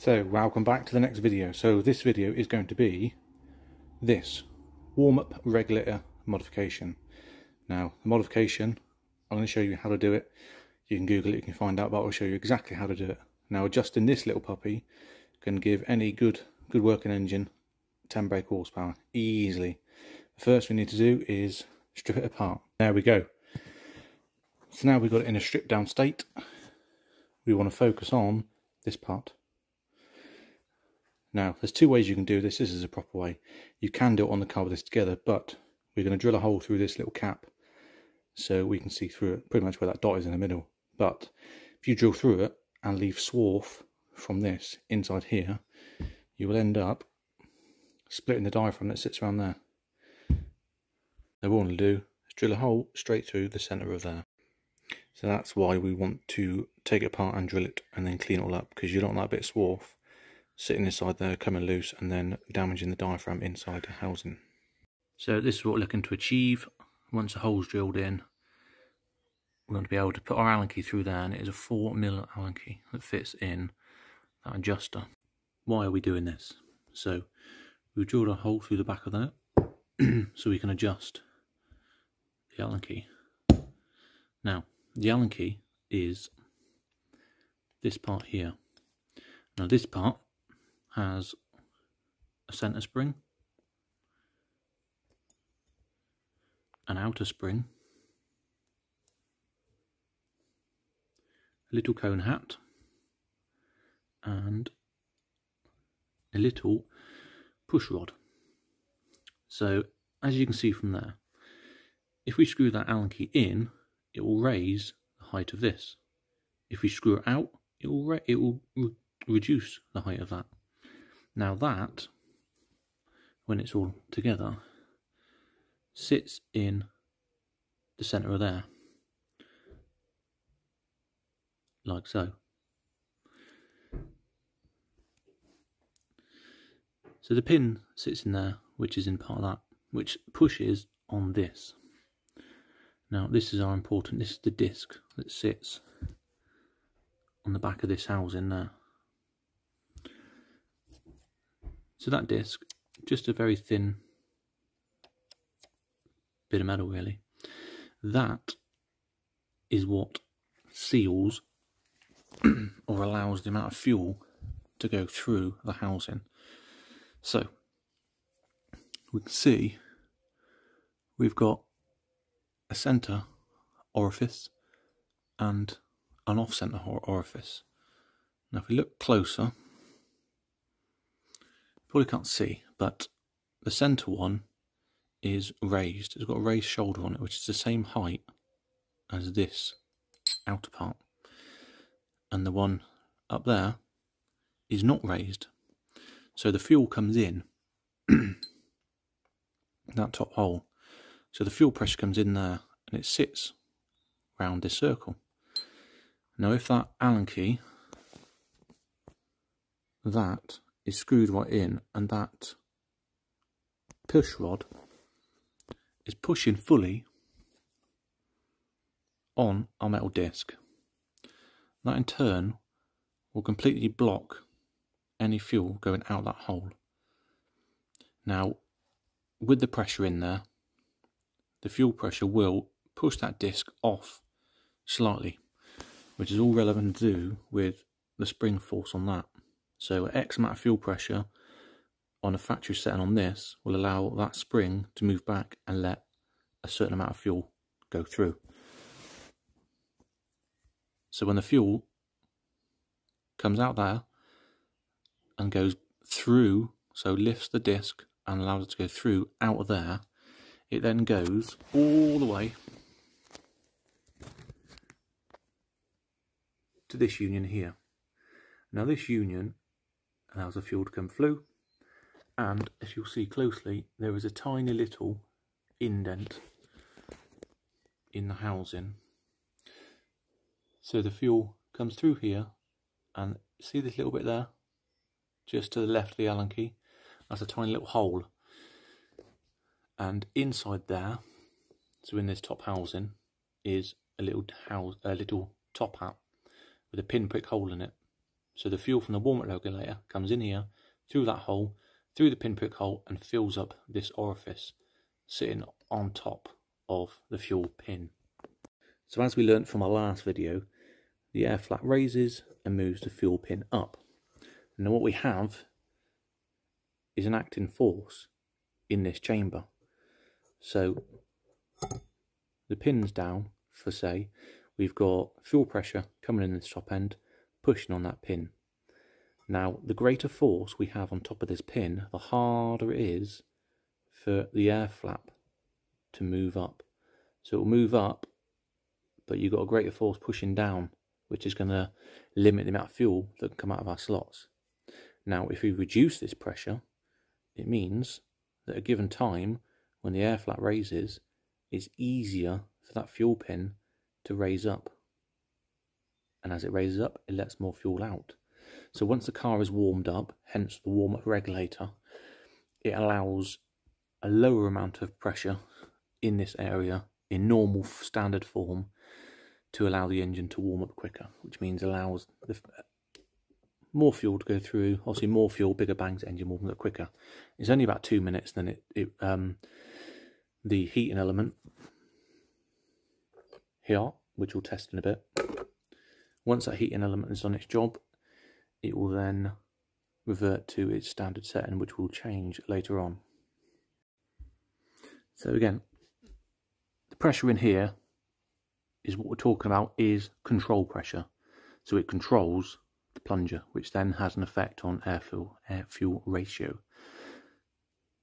So, welcome back to the next video. So, this video is going to be this warm-up regulator modification. Now, the modification, I'm going to show you how to do it. You can Google it, you can find out, but I'll show you exactly how to do it. Now, adjusting this little puppy can give any good, good working engine 10 brake horsepower easily. The first we need to do is strip it apart. There we go. So now we've got it in a stripped down state. We want to focus on this part. Now, there's two ways you can do this. This is a proper way. You can do it on the car with this together, but we're going to drill a hole through this little cap so we can see through it, pretty much where that dot is in the middle. But if you drill through it and leave swarf from this inside here, you will end up splitting the diaphragm that sits around there. Now what we want to do is drill a hole straight through the centre of there. So that's why we want to take it apart and drill it and then clean it all up because you don't want that bit of swarf sitting inside there, coming loose, and then damaging the diaphragm inside the housing. So this is what we're looking to achieve. Once the hole's drilled in, we're going to be able to put our Allen key through there, and it is a 4mm Allen key that fits in that adjuster. Why are we doing this? So we've drilled a hole through the back of that, so we can adjust the Allen key. Now, the Allen key is this part here. Now this part has a centre spring, an outer spring, a little cone hat, and a little push rod. So as you can see from there, if we screw that Allen key in, it will raise the height of this. If we screw it out, it will, it will re reduce the height of that. Now that, when it's all together, sits in the centre of there, like so. So the pin sits in there, which is in part of that, which pushes on this. Now this is our important, this is the disc that sits on the back of this housing there. So that disc, just a very thin bit of metal really. That is what seals or allows the amount of fuel to go through the housing. So we can see we've got a centre orifice and an off centre orifice. Now if we look closer Probably can't see, but the centre one is raised. It's got a raised shoulder on it, which is the same height as this outer part. And the one up there is not raised. So the fuel comes in that top hole. So the fuel pressure comes in there and it sits round this circle. Now if that Allen key, that is screwed right in and that push rod is pushing fully on our metal disc. That in turn will completely block any fuel going out that hole. Now, with the pressure in there, the fuel pressure will push that disc off slightly, which is all relevant to do with the spring force on that. So X amount of fuel pressure on a factory setting on this will allow that spring to move back and let a certain amount of fuel go through. So when the fuel comes out there and goes through, so lifts the disc and allows it to go through out of there, it then goes all the way to this union here. Now this union allows the fuel to come through and as you'll see closely there is a tiny little indent in the housing. So the fuel comes through here and see this little bit there? Just to the left of the allen key. That's a tiny little hole. And inside there so in this top housing is a little house a little top hat with a pinprick hole in it So the fuel from the warm regulator comes in here, through that hole, through the pinprick hole and fills up this orifice sitting on top of the fuel pin. So as we learnt from our last video, the air flap raises and moves the fuel pin up. Now what we have is an acting force in this chamber. So the pin's down for say, we've got fuel pressure coming in this top end, pushing on that pin. Now, the greater force we have on top of this pin, the harder it is for the air flap to move up. So it'll move up, but you've got a greater force pushing down, which is going to limit the amount of fuel that can come out of our slots. Now, if we reduce this pressure, it means that at a given time, when the air flap raises, it's easier for that fuel pin to raise up. And as it raises up, it lets more fuel out. So once the car is warmed up, hence the warm up regulator, it allows a lower amount of pressure in this area in normal standard form to allow the engine to warm up quicker, which means allows the, more fuel to go through. Obviously, more fuel, bigger bangs, engine warms up quicker. It's only about two minutes. Then it, it um, the heating element here, which we'll test in a bit. Once that heating element is done its job, it will then revert to its standard setting, which will change later on. So again, the pressure in here is what we're talking about is control pressure. So it controls the plunger, which then has an effect on air fuel, air fuel ratio.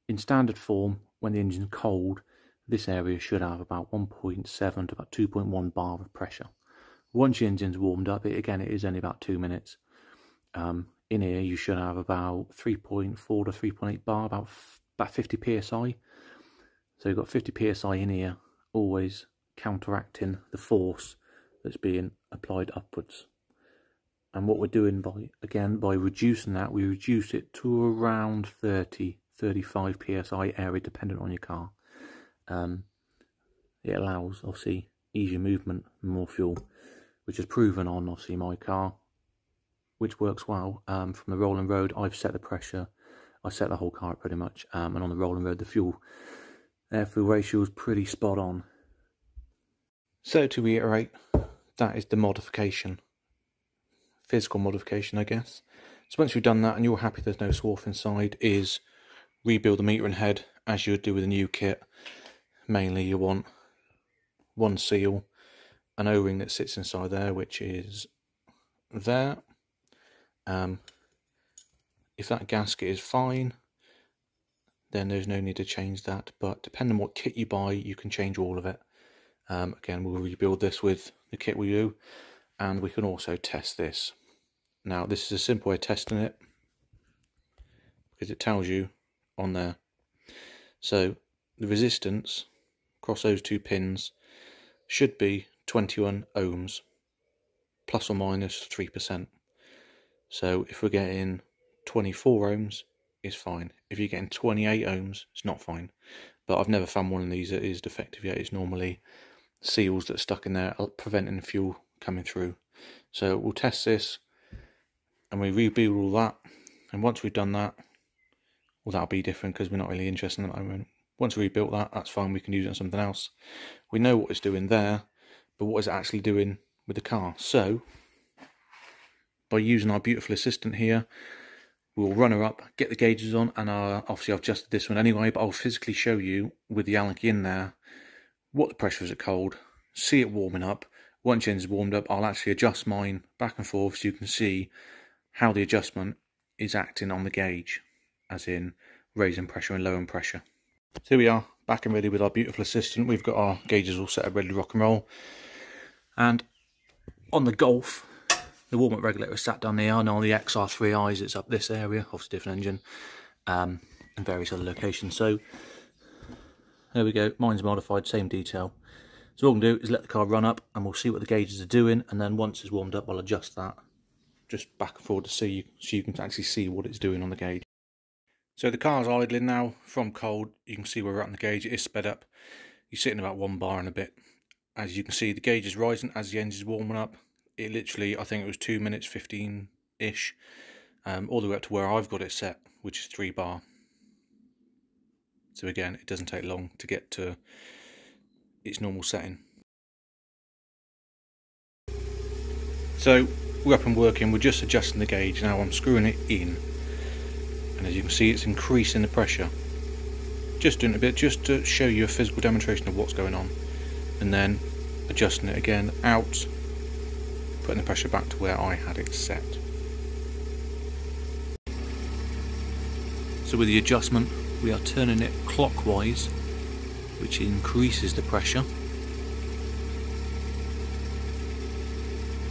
In standard form, when the engine's cold, this area should have about 1.7 to about 2.1 bar of pressure. Once your engine's warmed up, it, again, it is only about two minutes. Um, in here, you should have about 3.4 to 3.8 bar, about, about 50 psi. So you've got 50 psi in here, always counteracting the force that's being applied upwards. And what we're doing by, again, by reducing that, we reduce it to around 30, 35 psi area, dependent on your car. Um, it allows, obviously, easier movement more fuel, which is proven on, obviously, my car, which works well. Um, from the rolling road, I've set the pressure, I set the whole car pretty much, um, and on the rolling road, the fuel air fuel ratio is pretty spot on. So, to reiterate, that is the modification, physical modification, I guess. So, once you've done that and you're happy there's no swarf inside, is rebuild the meter and head as you would do with a new kit mainly you want one seal, an O-ring that sits inside there, which is there. Um, if that gasket is fine, then there's no need to change that. But depending on what kit you buy, you can change all of it. Um, again, we'll rebuild this with the kit we do, and we can also test this. Now, this is a simple way of testing it because it tells you on there. So the resistance across those two pins should be 21 ohms plus or minus 3%. So if we're getting 24 ohms, it's fine. If you're getting 28 ohms, it's not fine. But I've never found one of these that is defective yet. It's normally seals that are stuck in there uh, preventing fuel coming through. So we'll test this and we rebuild all that. And once we've done that, well, that'll be different because we're not really interested in the moment. Once we rebuilt that, that's fine, we can use it on something else. We know what it's doing there, but what is it actually doing with the car? So, by using our beautiful assistant here, we'll run her up, get the gauges on, and uh, obviously I've adjusted this one anyway, but I'll physically show you with the Allen key in there what the pressure is at cold, see it warming up. Once engine's warmed up, I'll actually adjust mine back and forth so you can see how the adjustment is acting on the gauge, as in raising pressure and lowering pressure. So here we are, back and ready with our beautiful assistant. We've got our gauges all set up, ready to rock and roll. And on the Golf, the warm-up regulator is sat down there, and on the XR3Is it's up this area, obviously different engine, um, and various other locations. So there we go, mine's modified, same detail. So all can do is let the car run up, and we'll see what the gauges are doing, and then once it's warmed up, I'll adjust that just back and forward to see, you so you can actually see what it's doing on the gauge. So the car's idling now from cold. You can see where we're at the gauge. It is sped up. You're sitting about one bar and a bit. As you can see, the gauge is rising as the engine's warming up. It literally, I think it was 2 minutes 15 ish, um, all the way up to where I've got it set, which is 3 bar. So again, it doesn't take long to get to its normal setting. So we're up and working, we're just adjusting the gauge now, I'm screwing it in and as you can see it's increasing the pressure. Just doing a bit just to show you a physical demonstration of what's going on and then adjusting it again out, putting the pressure back to where I had it set. So with the adjustment we are turning it clockwise which increases the pressure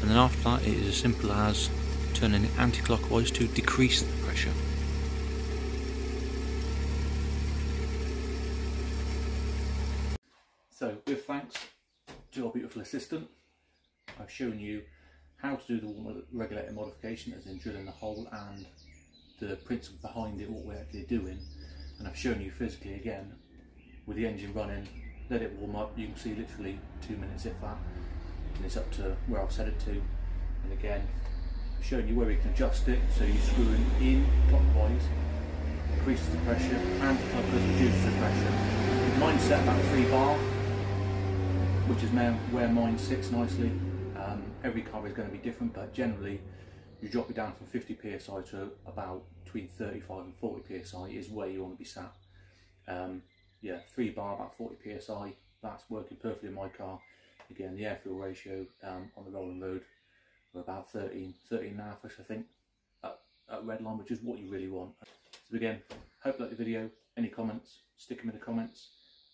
and then after that it is as simple as turning it anti-clockwise to decrease the pressure. So with thanks to our beautiful assistant. I've shown you how to do the water regulator modification as in drilling the hole and the principle behind it, what we're actually doing. And I've shown you physically again with the engine running let it warm up. You can see literally two minutes if that. And it's up to where I've set it to. And again showing you where we can adjust it. So you screw it in clockwise increases the pressure and clockwise reduces the pressure. Mine set about 3 bar which is now where mine sits nicely. Um, every car is going to be different but generally you drop it down from 50 psi to about between 35 and 40 psi is where you want to be sat. Um, yeah 3 bar about 40 psi that's working perfectly in my car. Again the air fuel ratio um, on the rolling road are about 13 13 and a half I think at, at red line which is what you really want. So again hope you like the video. Any comments stick them in the comments.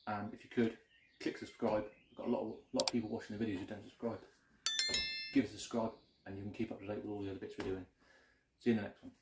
And if you could click subscribe got a lot of, lot of people watching the videos who don't subscribe. Give us a subscribe and you can keep up to date with all the other bits we're doing. See you in the next one